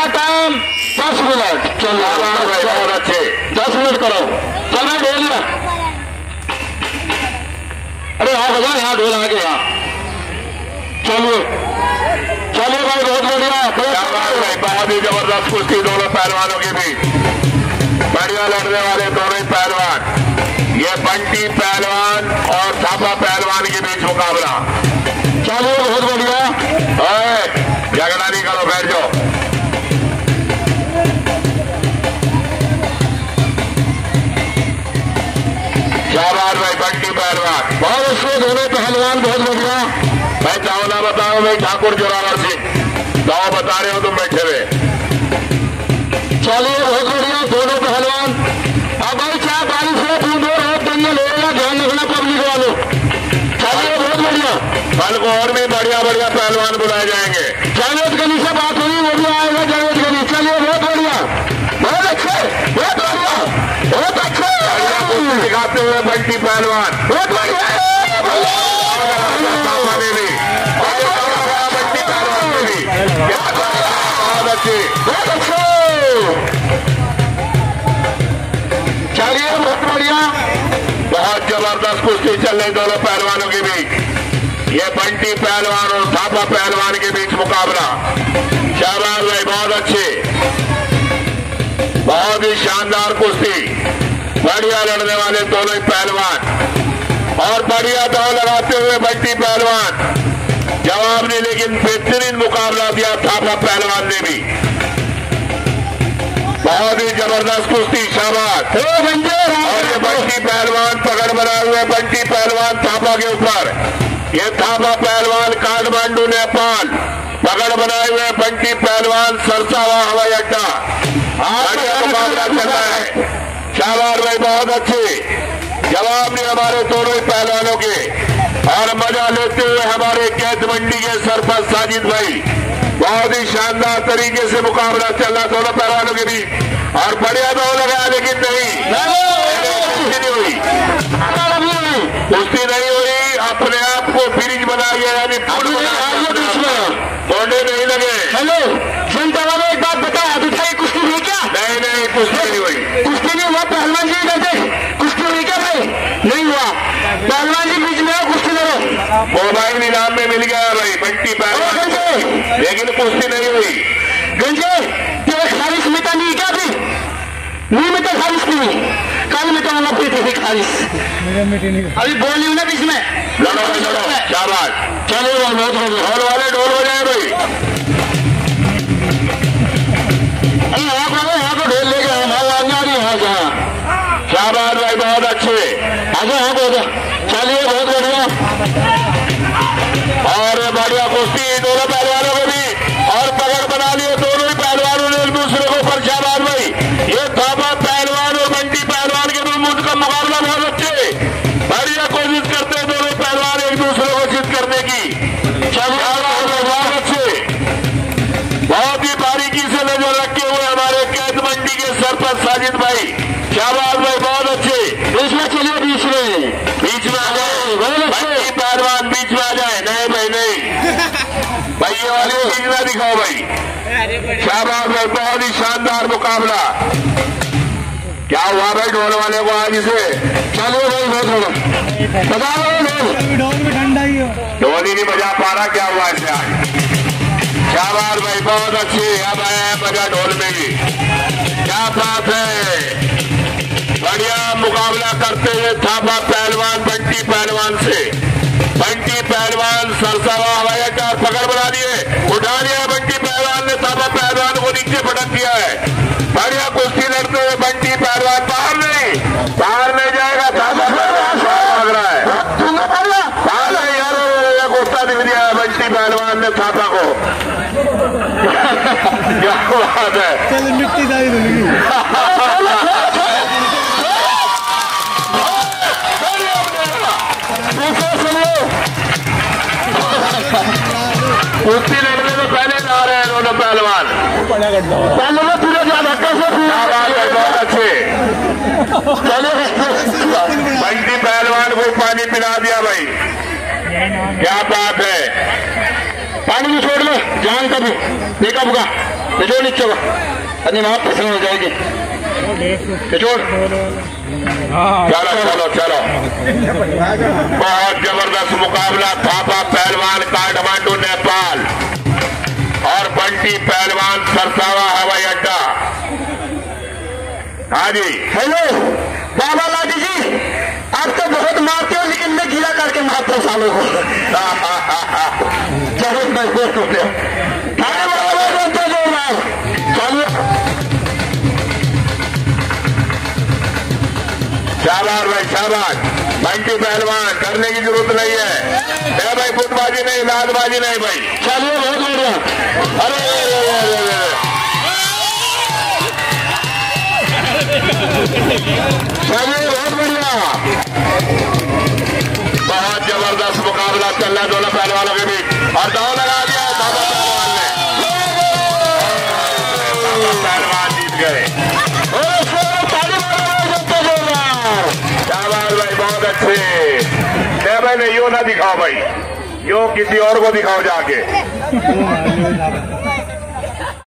का टाइम दस मिनट। चलो अच्छे दस मिनट करो। चल ढोल लिया अरे हाँ भैया यहाँ ढोल आ गया चलिए। चलिए भाई बहुत बढ़िया। बहुत ही? ज़बरदस्त कुश्ती दोनों पहलवानों के बीच बढ़िया लड़ने वाले दोनों ही पहलवान। ये बंटी पहलवान और थापा पहलवान के बीच मुकाबला। चलिए बहुत बढ़िया। झगड़ा नहीं करो बैठ जाओ। पहलवान बहुत दोनों पहलवान बहुत बढ़िया। मैं चाहो ना बताओ भाई ठाकुर जोरावर सिंह दाव बता रहे हो तुम बैठे हुए। चलिए बहुत बढ़िया दोनों पहलवान। अब भाई चाय पानी से दूध और हाथ दंगल होगा ध्यान रखना पब्लिक वालों चलिए बहुत बढ़िया। कल को और भी बढ़िया बढ़िया पहलवान बुलाए जाएँगे। जावेद गली से बात हुई। दिखाते हुए बंटी पहलवान। बहुत बंटी पहलवान ने भी अच्छी बहुत अच्छे चलिए बहुत बढ़िया। बहुत ज़बरदस्त कुश्ती चल रही दोनों पहलवानों के बीच। ये बंटी पहलवान और थापा पहलवान के बीच मुकाबला। शाहबाज भाई बहुत अच्छे। बहुत ही शानदार कुश्ती। बढ़िया लड़ने वाले दोनों ही पहलवान। और बढ़िया दाव लगाते हुए बंटी पहलवान। जवाब ने लेकिन बेहतरीन मुकाबला दिया थापा पहलवान ने भी। बहुत ही ज़बरदस्त कुश्ती शाबाश। और ये बंटी पहलवान पकड़ बनाए हुए बंटी पहलवान थापा के ऊपर। ये थापा पहलवान काठमांडू नेपाल। पकड़ बनाए हुए बंटी पहलवान सरसावा हवाई अड्डा। बढ़िया मुकाबला चल रहा है। शाबाश भाई बहुत अच्छे। जवाब ने हमारे दोनों ही पहलवानों के। और मज़ा लेते हुए हमारे कैद मंडी के सरपंच साजिद भाई। बहुत ही शानदार तरीके से मुकाबला चल रहा दोनों पहलवानों के बीच। और बढ़िया दौड़ लगाया, लेकिन नहीं कुश्ती नहीं हुई कुश्ती नहीं हुई अपने आप को ब्रिज बना गया यानी पुल बना गया। मोड़े नहीं लगे हेलो जनता वालों एक बात बता अभी तक कुश्ती हुई क्या नहीं नहीं कुश्ती नहीं हुई कुश्ती नहीं हुआ पहलवान जी इधर से कुश्ती हुई क्या भाई नहीं हुआ पहलवान जी बीच में आओ, कुश्ती लड़ो मोबाइल इनाम में मिल गया भाई बट्टी ओ, पहलवान लेकिन कुश्ती नहीं हुई। गंजे तेरे खारिश मिटा नहीं क्या थी नहीं मिटा खारिश नहीं कल मिटा होगा फिर तेरी खारिश। अभी बोल नहीं ना बीच में। लड़ो भाई लड़ो शाबाश चलो बहुत हो? गया ढोल वाले ढोल बजाए भाई। अरे यहाँ पर यहाँ पर ढोल लेके हमारे आगे आ रही है जहाँ शाबाश भाई बहुत अच्छे। आगे यहाँ पर चलिए बहुत बढ़िया। बढ़िया कुश्ती दोनों पहलवानों को भी और पकड़ बना लिए दोनों ही पहलवानों ने एक दूसरे को पर शाबाश भाई। ये थापा पहलवान और बंटी पहलवान के बीच उनका मुकाबला बहुत अच्छे। बढ़िया कोशिश करते हैं दोनों पहलवान एक दूसरे को जित करने की। बहुत अच्छे। बहुत ही बारीकी से नज़र रखे हुए हमारे कैद मंडी के सरपंच साजिद भाई। शाबाश भाई बहुत अच्छे। बीच में चलिए बीच में। बीच में ना दिखाओ भाई शाबाश भाई बहुत ही शानदार मुकाबला। क्या हुआ भाई ढोल वाले को आज इसे चलो भाई बहुत होगा बता दो ढोल? ही हो ही नहीं बजा पा रहा, क्या हुआ इसे आज? शाबाश भाई, बहुत अच्छी। अब आया बजा ढोल में भी। क्या बात है? बढ़िया मुकाबला करते हुए थापा पहलवान, बंटी पहलवान से। बंटी पहलवान सरसावा हवाई अड्डा पकड़ बना दिए। उठा लिया बंटी पहलवान ने थापा पहलवान को नीचे पटक दिया है। बढ़िया कुश्ती लड़ते हुए बंटी पहलवान बाहर नहीं। बाहर नहीं जाएगा थापा पहलवान भाग रहा है। बाहर नहीं यार गुस्सा दिख दिया है बंटी पहलवान ने थापा को। क्या बात है। चल मिट्टी कुश्ती लड़ने से पहले जा रहे हैं दोनों पहलवान। पहले में पूरे जा धक्का से क्या बात है बहुत अच्छे। चले। बंटी पहलवान को पानी पिला दिया भाई। क्या बात है। पानी भी छोड़ लो जान का भी। देखा बुका ये नीचे को अन्य वहाँ फिसल हो जाएगी। चलो चलो चलो बहुत ज़बरदस्त मुकाबला थापा पहलवान काठमांडू नेपाल और बंटी पहलवान सरसावा हवाई अड्डा हाँ जी हेलो बाबा लाडी जी आप तो बहुत मारते हो लेकिन मैं गीला करके मारता हूँ सालों को बहुत मज़बूत होते हो शाबाश बंटी पहलवान करने की ज़रूरत नहीं है। ए भाई फुटबाजी नहीं लादबाजी नहीं भाई। चलिए बहुत बढ़िया। अरे अरे, अरे। चलिए बहुत बढ़िया। बहुत ज़बरदस्त मुकाबला चल रहा है दोनों पहलवानों के बीच। और दाव लगा दिया दादा पहलवान ने। पहलवान जीत गए। भाई नहीं यो ना दिखाओ भाई। यो किसी और को दिखाओ जाके।